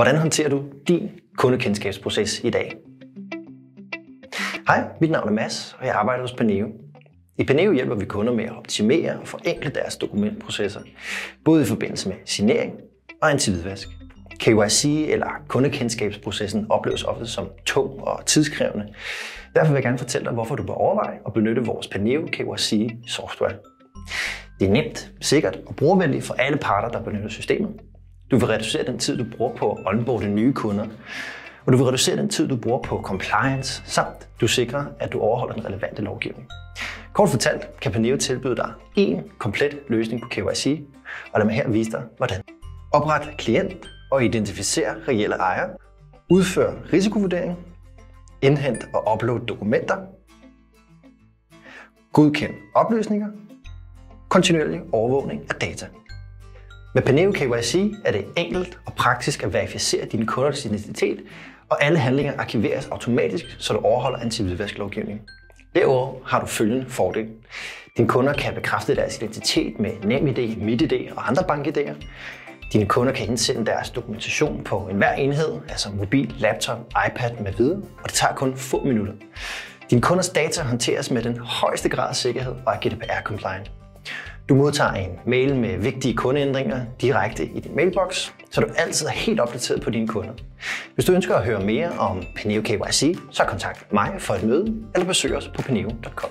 Hvordan håndterer du din kundekendskabsproces i dag? Hej, mit navn er Mads, og jeg arbejder hos Paneo. I Paneo hjælper vi kunder med at optimere og forenkle deres dokumentprocesser, både i forbindelse med signering og antihvidvask. KYC eller kundekendskabsprocessen opleves ofte som tung og tidskrævende. Derfor vil jeg gerne fortælle dig, hvorfor du bør overveje at benytte vores Paneo KYC software. Det er nemt, sikkert og brugervenligt for alle parter, der benytter systemet. Du vil reducere den tid, du bruger på at onboarde nye kunder, og du vil reducere den tid, du bruger på compliance, samt du sikrer, at du overholder den relevante lovgivning. Kort fortalt kan Paneo tilbyde dig en komplet løsning på KYC, og lad mig her vise dig, hvordan. Opret klient og identificer reelle ejere. Udfør risikovurdering. Indhent og upload dokumenter. Godkend oplysninger. Kontinuerlig overvågning af data. Med Paneo KYC er det enkelt og praktisk at verificere dine kunders identitet, og alle handlinger arkiveres automatisk, så du overholder anti-hvidvasklovgivningen. Derudover har du følgende fordel. Dine kunder kan bekræfte deres identitet med NemID, MitID og andre bankidéer. Dine kunder kan indsende deres dokumentation på enhver enhed, altså mobil, laptop, iPad med videre, og det tager kun få minutter. Dine kunders data håndteres med den højeste grad af sikkerhed og er GDPR-compliant. Du modtager en mail med vigtige kundeændringer direkte i din mailbox, så du altid er helt opdateret på dine kunder. Hvis du ønsker at høre mere om Paneo KYC, så kontakt mig for et møde eller besøg os på paneo.com.